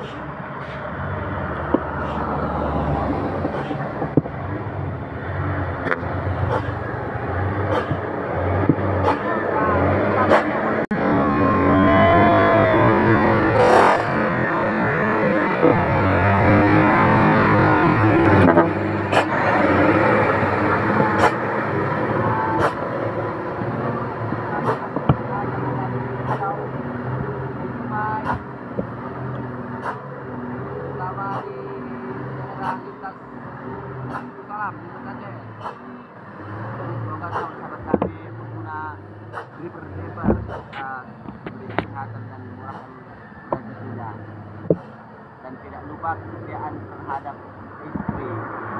Thank uh you. -huh. Salam, Aceh. Semoga sahabat kami pengguna driver-driver bisa diberi kesehatan dan murah dan tidak lupa kesetiaan terhadap istri.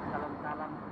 salam salam